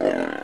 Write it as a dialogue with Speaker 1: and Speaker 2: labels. Speaker 1: Yeah.